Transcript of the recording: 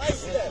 Ay, sir.